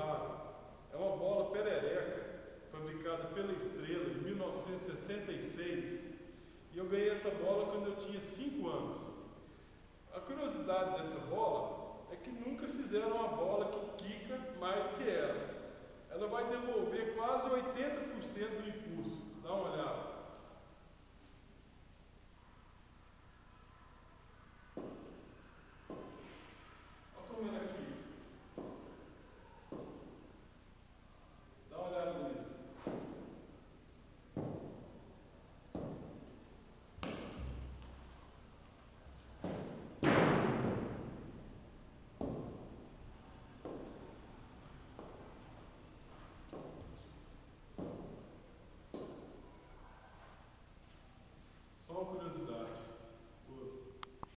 É uma bola perereca, fabricada pela Estrela em 1966. E eu ganhei essa bola quando eu tinha 5 anos. A curiosidade dessa bola é que nunca fizeram uma bola que quica mais do que essa. Ela vai devolver quase 80% do